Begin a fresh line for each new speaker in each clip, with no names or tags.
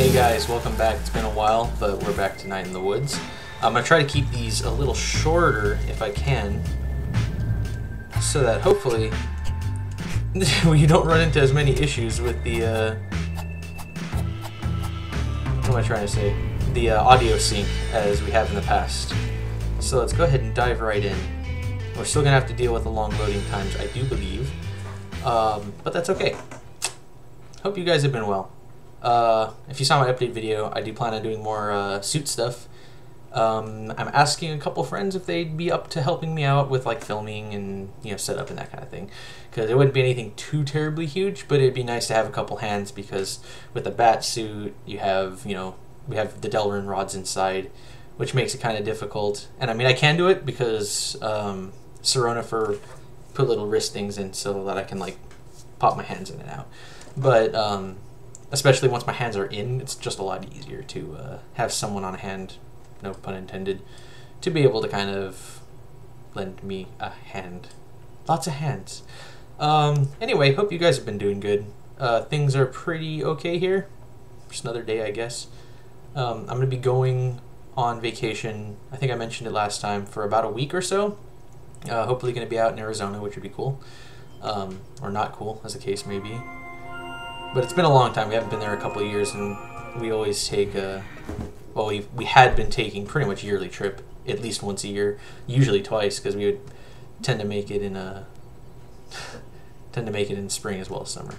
Hey guys, welcome back. It's been a while, but we're back tonight in the woods. I'm gonna try to keep these a little shorter if I can, so that hopefully we don't run into as many issues with the. Uh, what am I trying to say? The uh, audio sync as we have in the past. So let's go ahead and dive right in. We're still gonna have to deal with the long loading times, I do believe, um, but that's okay. Hope you guys have been well. Uh, if you saw my update video, I do plan on doing more uh, suit stuff. Um, I'm asking a couple friends if they'd be up to helping me out with like filming and you know setup and that kind of thing, because it wouldn't be anything too terribly huge, but it'd be nice to have a couple hands because with the bat suit you have you know we have the Delrin rods inside, which makes it kind of difficult. And I mean I can do it because um, Seronifer put little wrist things in so that I can like pop my hands in and out, but um, especially once my hands are in, it's just a lot easier to uh, have someone on hand, no pun intended, to be able to kind of lend me a hand. Lots of hands. Um, anyway, hope you guys have been doing good. Uh, things are pretty okay here. Just another day, I guess. Um, I'm going to be going on vacation. I think I mentioned it last time for about a week or so. Uh, hopefully, going to be out in Arizona, which would be cool. Um, or not cool, as the case may be. But it's been a long time. We haven't been there a couple of years, and we always take a. Well, we we had been taking pretty much yearly trip, at least once a year, usually twice, because we would tend to make it in a. Uh, tend to make it in spring as well as summer.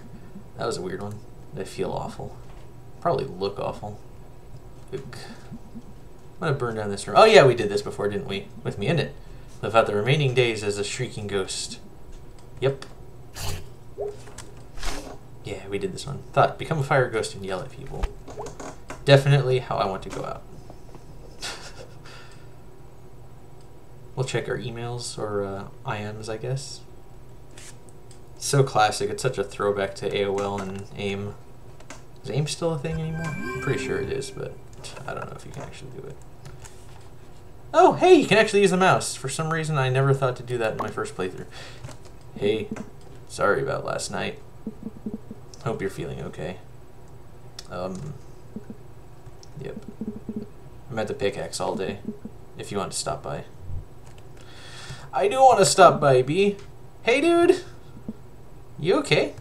That was a weird one. I feel awful. Probably look awful. I'm gonna burn down this room. Oh yeah, we did this before, didn't we? With me in it. Live out the remaining days as a shrieking ghost. Yep. Yeah, we did this one. Thought, become a fire ghost and yell at people. Definitely how I want to go out. we'll check our emails or uh, IMs, I guess. So classic. It's such a throwback to AOL and AIM. Is AIM still a thing anymore? I'm pretty sure it is, but I don't know if you can actually do it. Oh, hey, you can actually use the mouse. For some reason, I never thought to do that in my first playthrough. Hey, sorry about last night. Hope you're feeling okay. Um, yep. I'm at the pickaxe all day, if you want to stop by. I do want to stop by, Bea. Hey, dude! You okay?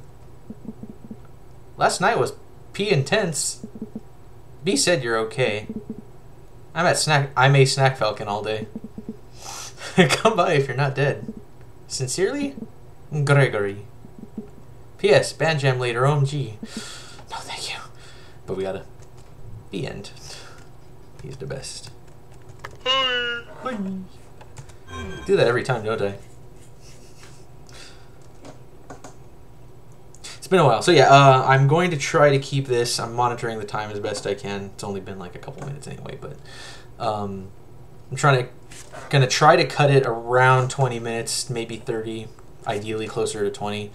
Last night was P intense. Bea said you're okay. I'm at snack. I'm a snack falcon all day. Come by if you're not dead. Sincerely, Gregory. P.S. Banjam later. OMG. No, thank you. But we gotta. The end. He's the best. Do that every time, don't I? It's been a while. So yeah, uh, I'm going to try to keep this. I'm monitoring the time as best I can. It's only been like a couple minutes anyway, but um, I'm trying to gonna try to cut it around 20 minutes, maybe 30, ideally closer to 20,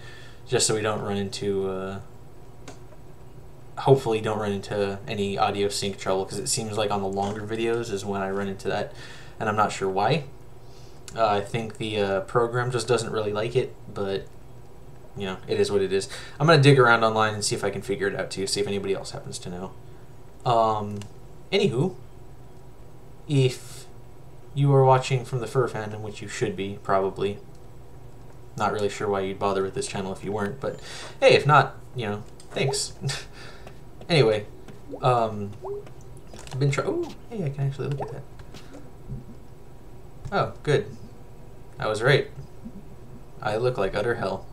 just so we don't run into. Uh, hopefully, don't run into any audio sync trouble because it seems like on the longer videos is when I run into that, and I'm not sure why. Uh, I think the uh, program just doesn't really like it, but you know, it is what it is. I'm gonna dig around online and see if I can figure it out too. See if anybody else happens to know. Um, anywho, if you are watching from the fur fandom, which you should be probably, not really sure why you'd bother with this channel if you weren't, but hey, if not, you know, thanks. anyway, um, I've been trying. Oh, hey, I can actually look at that. Oh, good. I was right. I look like utter hell.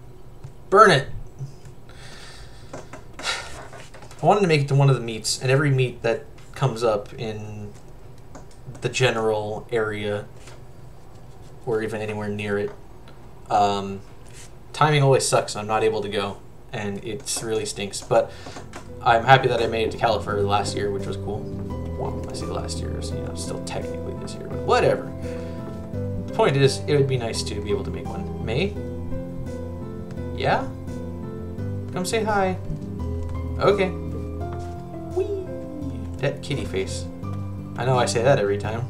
Burn it! I wanted to make it to one of the meets, and every meet that comes up in the general area, or even anywhere near it, um, timing always sucks. I'm not able to go, and it really stinks. But I'm happy that I made it to Califur last year, which was cool. Well, I say last year, so you know, still technically this year, but whatever. The point is, it would be nice to be able to make one. Mae? Yeah? Come say hi. Okay. Whee! That kitty face. I know I say that every time,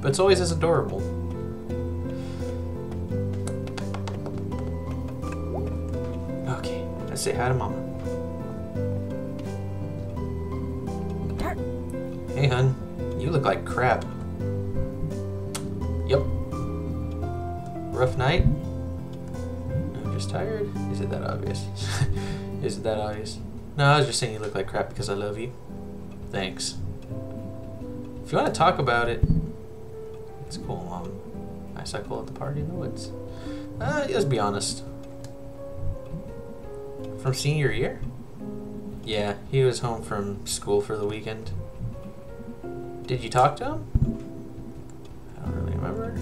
but it's always as adorable. Say hi to Mama. Hey, hun. You look like crap. Yep. Rough night? I'm just tired? Is it that obvious? Is it that obvious? No, I was just saying you look like crap because I love you. Thanks. If you want to talk about it, it's cool, Mom. I cycle at the party in the woods. Uh, let's be honest. From senior year? Yeah, he was home from school for the weekend. Did you talk to him? I don't really remember.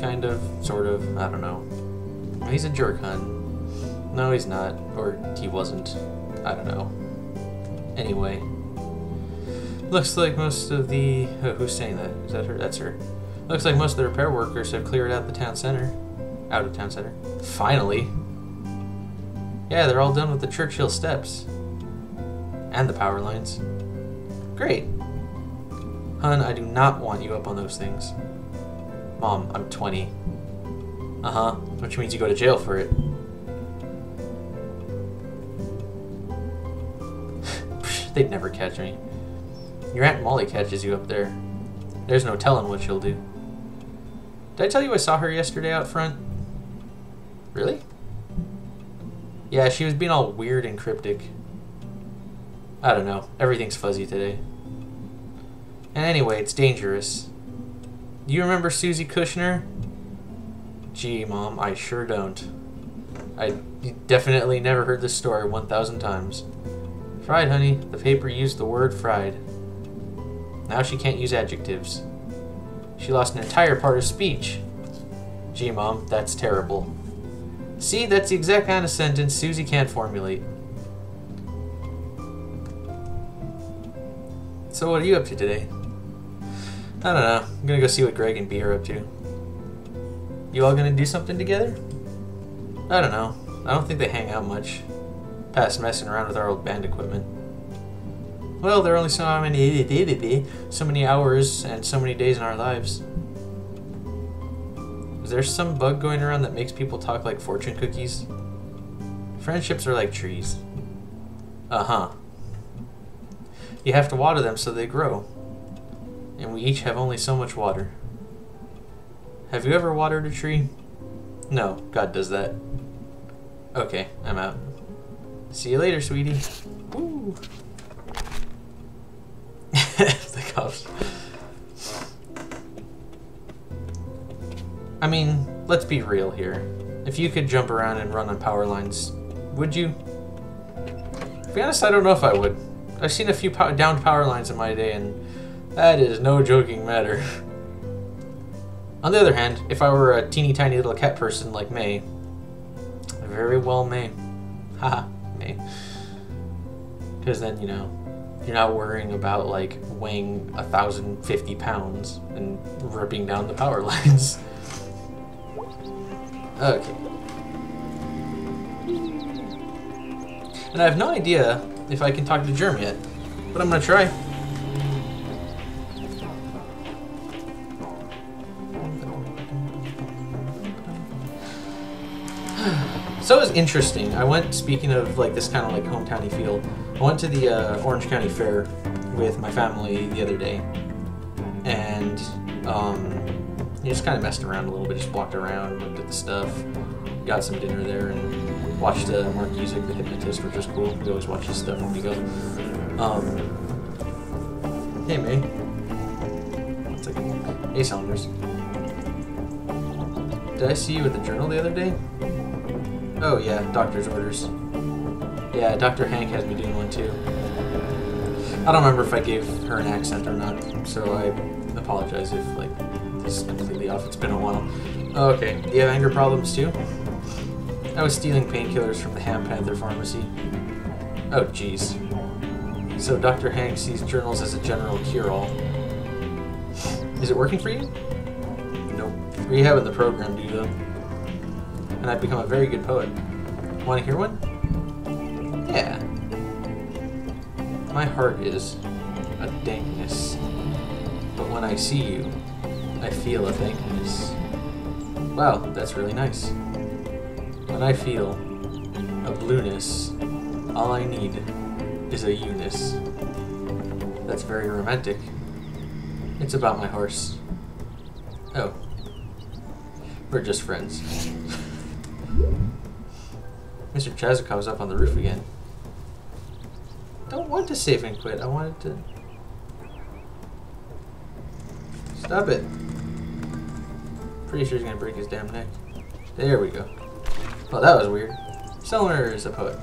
Kind of, sort of, I don't know. He's a jerk, hun. No, he's not. Or he wasn't. I don't know. Anyway. Looks like most of the... Oh, who's saying that? Is that her? That's her. Looks like most of the repair workers have cleared out the town center. Out of town center. Finally. Yeah, they're all done with the Churchill steps. And the power lines. Great. Hun, I do not want you up on those things. Mom, I'm 20. Uh-huh, which means you go to jail for it. They'd never catch me. Your Aunt Molly catches you up there. There's no telling what she'll do. Did I tell you I saw her yesterday out front? Really? Yeah, she was being all weird and cryptic. I don't know. Everything's fuzzy today. And anyway, it's dangerous. You remember Susie Kushner? Gee, Mom, I sure don't. I definitely never heard this story 1,000 times. Fried, honey. The paper used the word fried. Now she can't use adjectives. She lost an entire part of speech. Gee, Mom, that's terrible. See, that's the exact kind of sentence Susie can't formulate. So what are you up to today? I don't know. I'm gonna go see what Gregg and Bea are up to. You all gonna do something together? I don't know. I don't think they hang out much. Past messing around with our old band equipment. Well, there are only so many so many hours and so many days in our lives. Is there some bug going around that makes people talk like fortune cookies? Friendships are like trees. Uh-huh. You have to water them so they grow and we each have only so much water. Have you ever watered a tree? No, God does that. Okay, I'm out. See you later, sweetie. Woo! the cops. I mean, let's be real here. If you could jump around and run on power lines, would you? To be honest, I don't know if I would. I've seen a few downed power lines in my day, and that is no joking matter. On the other hand, if I were a teeny tiny little cat person like Mae, very well may. Haha, Mae. Because then, you know, you're not worrying about like weighing 1,050 pounds and ripping down the power lines. Okay. And I have no idea if I can talk to Germ yet, but I'm gonna try. So it was interesting. I went, speaking of like this kind of like hometowny feel, I went to the uh, Orange County Fair with my family the other day, and um, just kind of messed around a little bit, just walked around, looked at the stuff, got some dinner there, and watched uh, Mark Music, the hypnotist, which was cool. We always watch his stuff when we go. Um, hey, Mae. One second. Hey, Saunders. Did I see you at the journal the other day? Oh yeah, doctor's orders. Yeah, Dr. Hank has me doing one too. I don't remember if I gave her an accent or not, so I apologize if like completely off. It's been a while. Okay, do you have anger problems too? I was stealing painkillers from the Ham Panther pharmacy. Oh jeez. So Dr. Hank sees journals as a general cure-all. Is it working for you? Nope. In the program, do you though? and I've become a very good poet. Want to hear one? Yeah. My heart is a dankness, but when I see you, I feel a dankness. Wow, that's really nice. When I feel a blueness, all I need is a Eunice. That's very romantic. It's about my horse. Oh. We're just friends. Mr. Chazokov's up on the roof again. Don't want to save and quit. I wanted to... Stop it. Pretty sure he's gonna break his damn neck. There we go. Oh, that was weird. Selmer is a poet.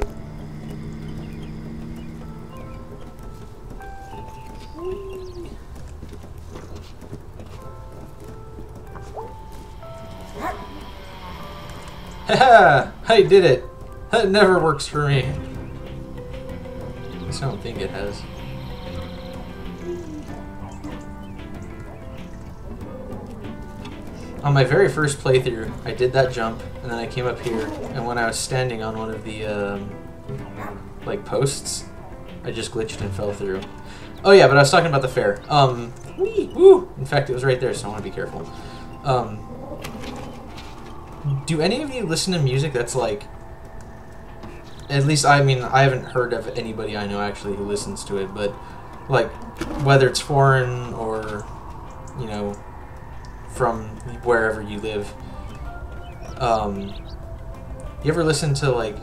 Haha! I did it! That never works for me. I don't think it has. On my very first playthrough, I did that jump, and then I came up here, and when I was standing on one of the, um, like, posts, I just glitched and fell through. Oh yeah, but I was talking about the fair. Um, woo! In fact, it was right there, so I want to be careful. Um, do any of you listen to music that's like at least I mean I haven't heard of anybody I know actually who listens to it, but like whether it's foreign or you know from wherever you live. Um, you ever listen to like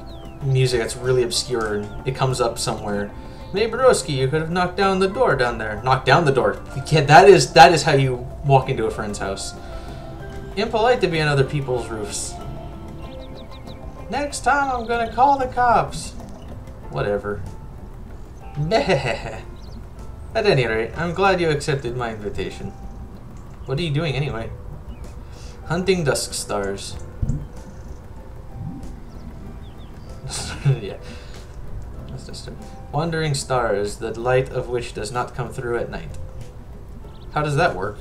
music that's really obscure and it comes up somewhere? Neighborowski, you could have knocked down the door down there. Knock down the door. Yeah, that is that is how you walk into a friend's house. Impolite to be on other people's roofs. Next time I'm gonna call the cops. Whatever. Meh. At any rate, I'm glad you accepted my invitation. What are you doing anyway? Hunting dusk stars. yeah. That's just a wandering stars, the light of which does not come through at night. How does that work?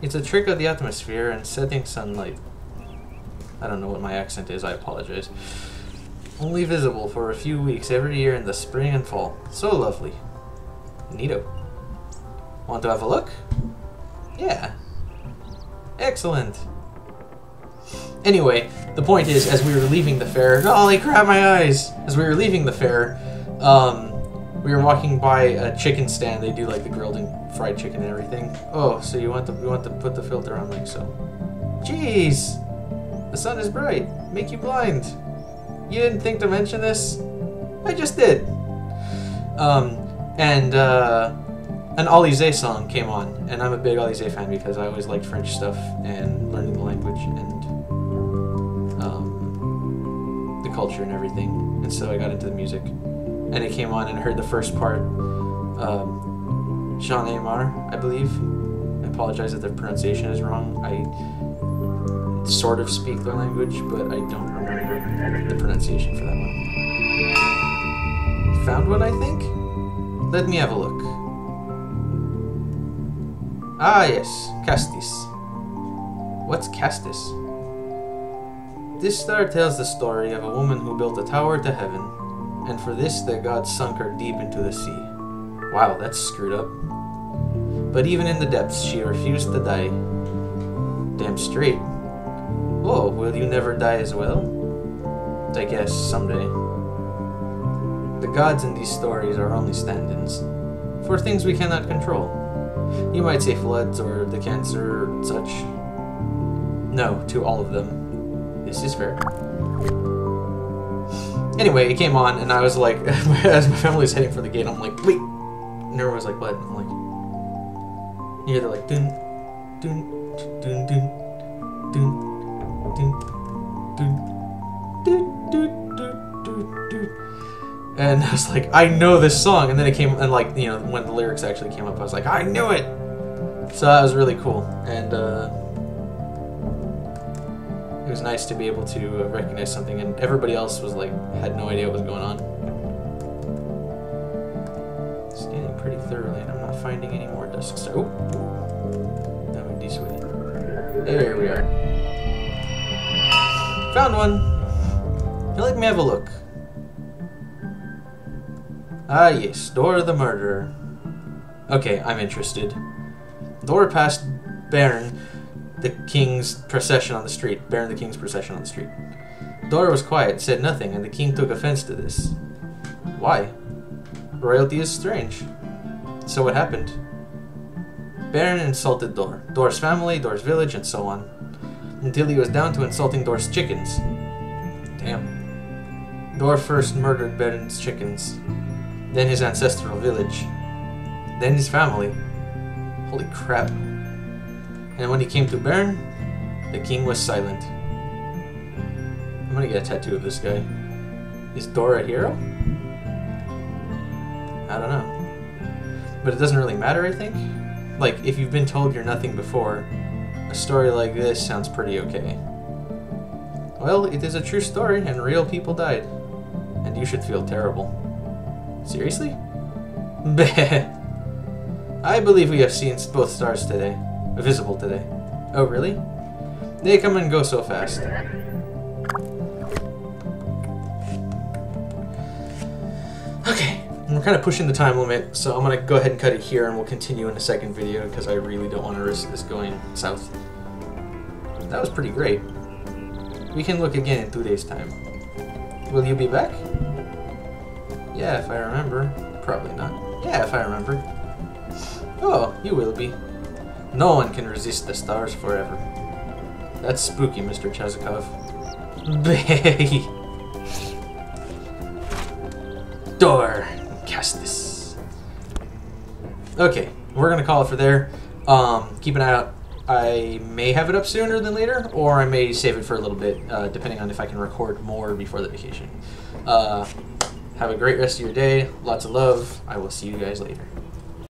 It's a trick of the atmosphere and setting sunlight. I don't know what my accent is, I apologize. Only visible for a few weeks every year in the spring and fall. So lovely. Neato. Want to have a look? Yeah. Excellent. Anyway, the point is, as we were leaving the fair, holy crap, my eyes! As we were leaving the fair, um, we were walking by a chicken stand. They do like the grilled and fried chicken and everything. Oh, so you want to you want to put the filter on like so? Jeez, the sun is bright, make you blind. You didn't think to mention this? I just did. Um, and uh, an Alizée song came on, and I'm a big Alizée fan because I always liked French stuff and learning the language and um, the culture and everything. And so I got into the music and it came on and I heard the first part. Um, J'en ai marre, I believe. I apologize if the pronunciation is wrong. I sort of speak the language, but I don't remember the pronunciation for that one. Found one, I think? Let me have a look. Ah, yes, Castis. What's Castis? This star tells the story of a woman who built a tower to heaven and for this the gods sunk her deep into the sea. Wow, that's screwed up. But even in the depths, she refused to die. Damn straight. Oh, will you never die as well? I guess someday. The gods in these stories are only stand ins for things we cannot control. You might say floods or the cancer or such. No, to all of them. This is fair. Anyway, it came on, and I was like, as my family was heading for the gate, I'm like, wait. And was like, what? I'm like, you hear they're like, dun, dun, dun, dun, dun, dun, And I was like, I know this song. And then it came, and like, you know, when the lyrics actually came up, I was like, I knew it. So that was really cool. And, uh, it was nice to be able to uh, recognize something, and everybody else was like had no idea what was going on. Scanning pretty thoroughly, and I'm not finding any more stars. Oh, that would be sweet. There we are. Found one. Let me have a look. Ah yes, Dor the Murderer. Okay, I'm interested. Dor passed Baron the king's procession on the street. Baron the king's procession on the street. Dora was quiet, said nothing, and the king took offense to this. Why? Royalty is strange. So what happened? Baron insulted Dor, Dor's family, Dor's village, and so on, until he was down to insulting Dor's chickens. Damn. Dor first murdered Baron's chickens, then his ancestral village, then his family. Holy crap. And when he came to Baron, the king was silent. I'm gonna get a tattoo of this guy. Is Dora a hero? I don't know. But it doesn't really matter, I think. Like, if you've been told you're nothing before, a story like this sounds pretty okay. Well, it is a true story, and real people died. And you should feel terrible. Seriously? I believe we have seen both stars today. Visible today. Oh, really? They come and go so fast. Okay, we're kind of pushing the time limit, so I'm going to go ahead and cut it here and we'll continue in a second video because I really don't want to risk this going south. That was pretty great. We can look again in two days' time. Will you be back? Yeah, if I remember. Probably not. Yeah, if I remember. Oh, you will be. No one can resist the stars forever. That's spooky, Mr. Chazokov. Dor. Cast this. Okay, we're gonna call it for there. Um, keep an eye out. I may have it up sooner than later, or I may save it for a little bit, uh, depending on if I can record more before the vacation. Uh, have a great rest of your day. Lots of love. I will see you guys later.